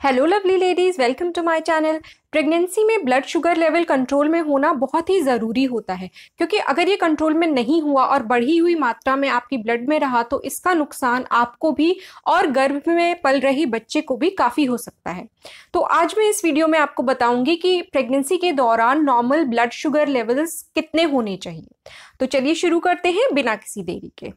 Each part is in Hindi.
Hello lovely ladies welcome to my channel pregnancy में ब्लड शुगर लेवल कंट्रोल में होना बहुत ही ज़रूरी होता है, क्योंकि अगर ये कंट्रोल में नहीं हुआ और बढ़ी हुई मात्रा में आपकी ब्लड में रहा तो इसका नुकसान आपको भी और गर्भ में पल रही बच्चे को भी काफ़ी हो सकता है। तो आज मैं इस वीडियो में आपको बताऊँगी कि प्रेगनेंसी के दौरान नॉर्मल ब्लड शुगर लेवल्स कितने होने चाहिए। तो चलिए शुरू करते हैं बिना किसी देरी के।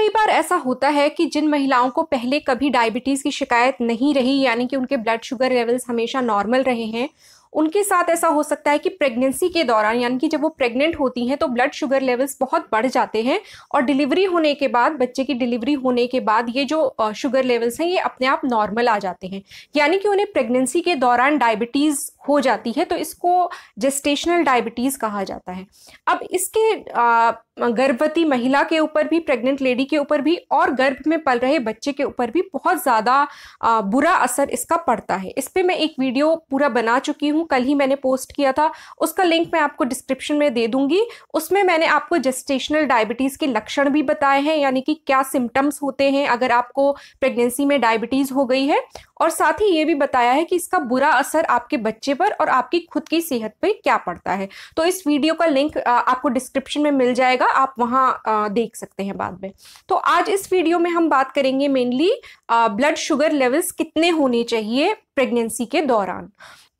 कई बार ऐसा होता है कि जिन महिलाओं को पहले कभी डायबिटीज़ की शिकायत नहीं रही, यानी कि उनके ब्लड शुगर लेवल्स हमेशा नॉर्मल रहे हैं, उनके साथ ऐसा हो सकता है कि प्रेगनेंसी के दौरान, यानी कि जब वो प्रेग्नेंट होती हैं तो ब्लड शुगर लेवल्स बहुत बढ़ जाते हैं और डिलीवरी होने के बाद, बच्चे की डिलीवरी होने के बाद ये जो शुगर लेवल्स हैं, ये अपने आप नॉर्मल आ जाते हैं। यानी कि उन्हें प्रेगनेंसी के दौरान डायबिटीज़ हो जाती है तो इसको जेस्टेशनल डायबिटीज़ कहा जाता है। अब इसके गर्भवती महिला के ऊपर भी प्रेग्नेंट लेडी के ऊपर भी और गर्भ में पल रहे बच्चे के ऊपर भी बहुत ज़्यादा बुरा असर इसका पड़ता है। इस पर मैं एक वीडियो पूरा बना चुकी हूँ। कल ही मैंने पोस्ट किया था। उसका लिंक मैं आपको डिस्क्रिप्शन में दे दूँगी। उसमें मैंने आपको जेस्टेशनल डायबिटीज़ के लक्षण भी बताए हैं, यानी कि क्या सिम्टम्स होते हैं अगर आपको प्रेगनेंसी में डायबिटीज़ हो गई है। और साथ ही ये भी बताया है कि इसका बुरा असर आपके बच्चे पर और आपकी खुद की सेहत पर क्या पड़ता है। तो इस वीडियो का लिंक आपको डिस्क्रिप्शन में मिल जाएगा। आप वहाँ देख सकते हैं बाद में। तो आज इस वीडियो में हम बात करेंगे मेनली ब्लड शुगर लेवल्स कितने होने चाहिए प्रेगनेंसी के दौरान।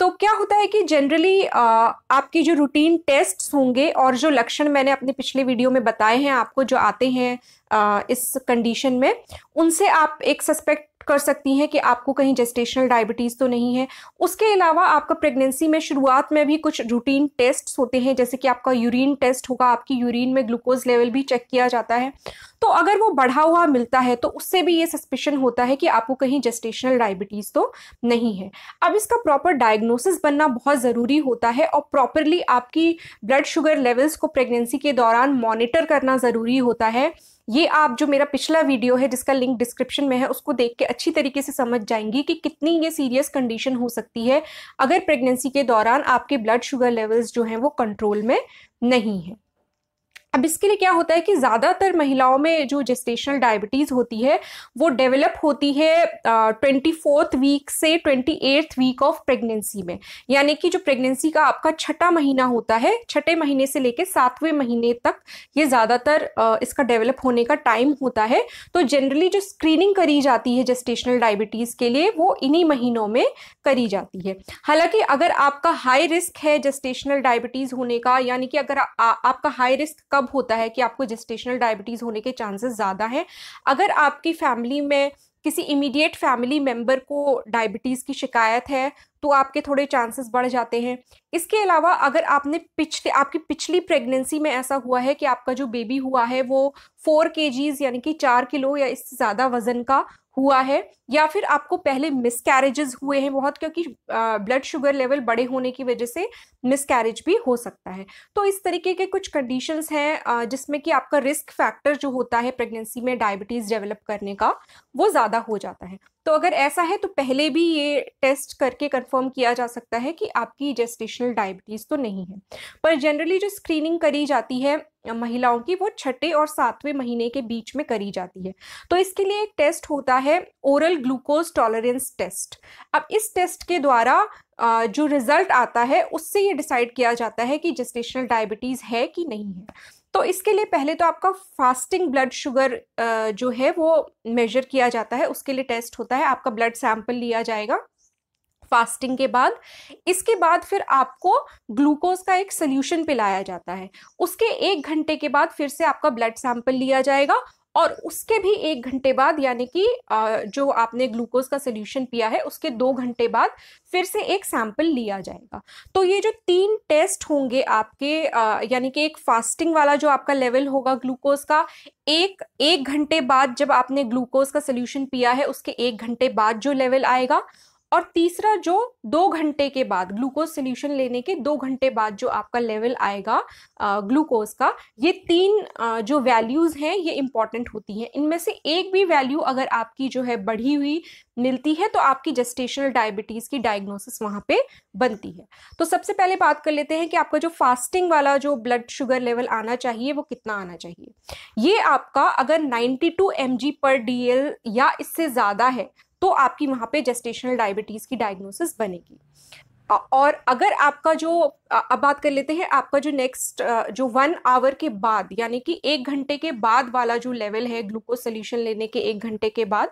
तो क्या होता है कि जनरली आपकी जो रूटीन टेस्ट होंगे और जो लक्षण मैंने अपने पिछले वीडियो में बताए हैं आपको जो आते हैं आ, इस कंडीशन में उनसे आप एक सस्पेक्ट कर सकती हैं कि आपको कहीं जेस्टेशनल डायबिटीज़ तो नहीं है। उसके अलावा आपका प्रेगनेंसी में शुरुआत में भी कुछ रूटीन टेस्ट होते हैं, जैसे कि आपका यूरिन टेस्ट होगा, आपकी यूरिन में ग्लूकोज लेवल भी चेक किया जाता है। तो अगर वो बढ़ा हुआ मिलता है तो उससे भी ये सस्पेशन होता है कि आपको कहीं जेस्टेशनल डायबिटीज़ तो नहीं है। अब इसका प्रॉपर डायग्नोसिस बनना बहुत ज़रूरी होता है और प्रॉपरली आपकी ब्लड शुगर लेवल्स को प्रेगनेंसी के दौरान मॉनिटर करना ज़रूरी होता है। ये आप जो मेरा पिछला वीडियो है, जिसका लिंक डिस्क्रिप्शन में है, उसको देख के अच्छी तरीके से समझ जाएँगी कि कितनी ये सीरियस कंडीशन हो सकती है, अगर प्रेगनेंसी के दौरान आपके ब्लड शुगर लेवल्स जो हैं वो कंट्रोल में नहीं है। अब इसके लिए क्या होता है कि ज़्यादातर महिलाओं में जो जेस्टेशनल डायबिटीज़ होती है वो डेवलप होती है ट्वेंटी फोर्थ वीक से twenty eighth week of pregnancy में। यानी कि जो प्रेगनेंसी का आपका छठा महीना होता है छठे महीने से लेकर सातवें महीने तक ये ज़्यादातर इसका डेवलप होने का टाइम होता है। तो जनरली जो स्क्रीनिंग करी जाती है जेस्टेशनल डायबिटीज़ के लिए वो इन्हीं महीनों में करी जाती है। हालाँकि अगर आपका हाई रिस्क है जेस्टेशनल डायबिटीज़ होने का यानी कि अगर आ, आपका हाई रिस्क कब होता है कि आपको जेस्टेशनल डायबिटीज़ होने के चांसेस ज़्यादा हैं। अगर आपकी फैमिली में किसी इमीडिएट फैमिली मेंबर को डायबिटीज़ की शिकायत है तो आपके थोड़े चांसेस बढ़ जाते हैं। इसके अलावा अगर आपने पिछले, आपकी पिछली प्रेगनेंसी में ऐसा हुआ है कि आपका जो बेबी हुआ है वो फोर के यानी कि चार किलो या इससे ज़्यादा वज़न का हुआ है या फिर आपको पहले मिसकैरेजेस हुए हैं बहुत क्योंकि ब्लड शुगर लेवल बड़े होने की वजह से मिसकैरेज भी हो सकता है। तो इस तरीके के कुछ कंडीशंस हैं जिसमें कि आपका रिस्क फैक्टर जो होता है प्रेगनेंसी में डायबिटीज़ डेवलप करने का वो ज़्यादा हो जाता है। तो अगर ऐसा है तो पहले भी ये टेस्ट करके कंफर्म किया जा सकता है कि आपकी जेस्टेशनल डायबिटीज़ तो नहीं है। पर जनरली जो स्क्रीनिंग करी जाती है महिलाओं की, वो छठे और सातवें महीने के बीच में करी जाती है। तो इसके लिए एक टेस्ट होता है ओरल ग्लूकोज टॉलरेंस टेस्ट अब इस टेस्ट के द्वारा जो रिज़ल्ट आता है, उससे ये डिसाइड किया जाता है कि जेस्टेशनल डायबिटीज़ है कि नहीं है। तो इसके लिए पहले तो आपका फास्टिंग ब्लड शुगर जो है वो मेजर किया जाता है, उसके लिए टेस्ट होता है, आपका ब्लड सैंपल लिया जाएगा फास्टिंग के बाद। इसके बाद फिर आपको ग्लूकोज का एक सोल्यूशन पिलाया जाता है। उसके एक घंटे के बाद फिर से आपका ब्लड सैंपल लिया जाएगा और उसके भी एक घंटे बाद, यानी कि जो आपने ग्लूकोज का सोल्यूशन पिया है, उसके दो घंटे बाद फिर से एक सैंपल लिया जाएगा। तो ये जो तीन टेस्ट होंगे आपके यानी कि एक फास्टिंग वाला जो आपका लेवल होगा ग्लूकोज का, एक एक घंटे बाद जब आपने ग्लूकोज का सोल्यूशन पिया है, उसके एक घंटे बाद जो लेवल आएगा और तीसरा जो दो घंटे के बाद ग्लूकोज सोल्यूशन लेने के दो घंटे बाद जो आपका लेवल आएगा ग्लूकोज का, ये तीन जो वैल्यूज़ हैं, ये इंपॉर्टेंट होती हैं। इनमें से एक भी वैल्यू अगर आपकी जो है बढ़ी हुई मिलती है तो आपकी जेस्टेशनल डायबिटीज़ की डायग्नोसिस वहाँ पे बनती है। तो सबसे पहले बात कर लेते हैं कि आपका जो फास्टिंग वाला जो ब्लड शुगर लेवल आना चाहिए, वो कितना आना चाहिए। ये आपका अगर 92 टू पर डी या इससे ज़्यादा है तो आपकी वहाँ पे जेस्टेशनल डायबिटीज़ की डायग्नोसिस बनेगी। और अगर आपका जो अब बात कर लेते हैं, आपका जो नेक्स्ट जो वन आवर के बाद, यानी कि एक घंटे के बाद वाला जो लेवल है ग्लूकोज सोल्यूशन लेने के एक घंटे के बाद,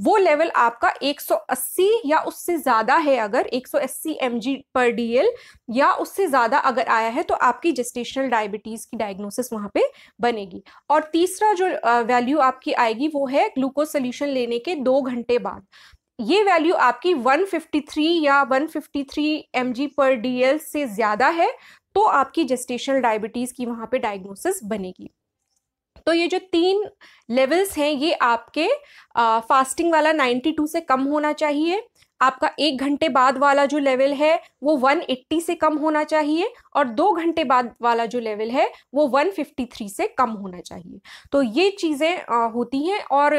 वो लेवल आपका 180 या उससे ज़्यादा है अगर 180 mg पर डीएल या उससे ज़्यादा अगर आया है तो आपकी जेस्टेशनल डायबिटीज़ की डायग्नोसिस वहाँ पे बनेगी। और तीसरा जो वैल्यू आपकी आएगी वो है ग्लूकोज सोल्यूशन लेने के दो घंटे बाद। ये वैल्यू आपकी 153 या 153 mg पर डीएल से ज़्यादा है तो आपकी जेस्टेशनल डायबिटीज़ की वहाँ पे डायग्नोसिस बनेगी। तो ये जो तीन लेवल्स हैं ये आपके आ, फास्टिंग वाला 92 से कम होना चाहिए आपका एक घंटे बाद वाला जो लेवल है वो 180 से कम होना चाहिए और दो घंटे बाद वाला जो लेवल है वो 153 से कम होना चाहिए। तो ये चीज़ें होती हैं और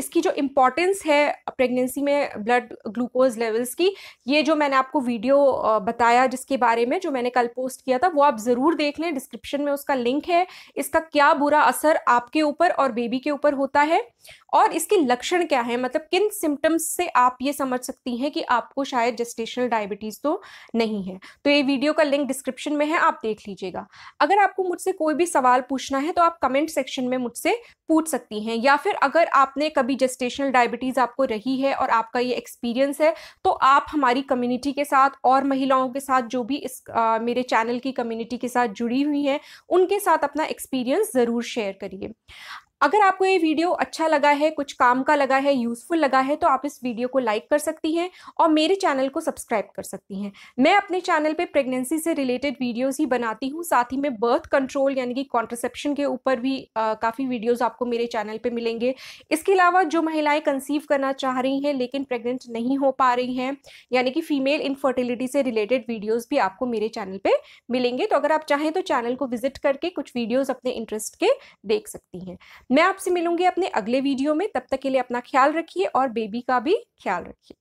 इसकी जो इम्पोर्टेंस है प्रेगनेंसी में ब्लड ग्लूकोज लेवल्स की, ये जो मैंने आपको वीडियो बताया जिसके बारे में, जो मैंने कल पोस्ट किया था, वो आप ज़रूर देख लें। डिस्क्रिप्शन में उसका लिंक है। इसका क्या बुरा असर आपके ऊपर और बेबी के ऊपर होता है और इसके लक्षण क्या है? मतलब किन सिम्टम्स से आप ये समझ सकती हैं कि आपको शायद जेस्टेशनल डायबिटीज़ तो नहीं है? तो ये वीडियो का लिंक डिस्क्रिप्शन में है, आप देख लीजिएगा। अगर आपको मुझसे कोई भी सवाल पूछना है तो आप कमेंट सेक्शन में मुझसे पूछ सकती हैं या फिर अगर आपने कभी जेस्टेशनल डायबिटीज़ आपको रही है और आपका ये एक्सपीरियंस है तो आप हमारी कम्युनिटी के साथ और महिलाओं के साथ जो भी इस आ, मेरे चैनल की कम्युनिटी के साथ जुड़ी हुई हैं उनके साथ अपना एक्सपीरियंस ज़रूर शेयर करिए। अगर आपको ये वीडियो अच्छा लगा है, कुछ काम का लगा है यूज़फुल लगा है तो आप इस वीडियो को लाइक कर सकती हैं और मेरे चैनल को सब्सक्राइब कर सकती हैं। मैं अपने चैनल पे प्रेगनेंसी से रिलेटेड वीडियोस ही बनाती हूँ, साथ ही में बर्थ कंट्रोल यानी कि कॉन्ट्रसेप्शन के ऊपर भी काफ़ी वीडियोज़ आपको मेरे चैनल पर मिलेंगे। इसके अलावा जो महिलाएँ कंसीव करना चाह रही हैं, लेकिन प्रेगनेंट नहीं हो पा रही हैं, यानी कि फ़ीमेल इनफर्टिलिटी से रिलेटेड वीडियोज़ भी आपको मेरे चैनल पर मिलेंगे। तो अगर आप चाहें तो चैनल को विज़िट करके कुछ वीडियोज़ अपने इंटरेस्ट के देख सकती हैं। मैं आपसे मिलूँगी अपने अगले वीडियो में, तब तक के लिए अपना ख्याल रखिए और बेबी का भी ख्याल रखिए।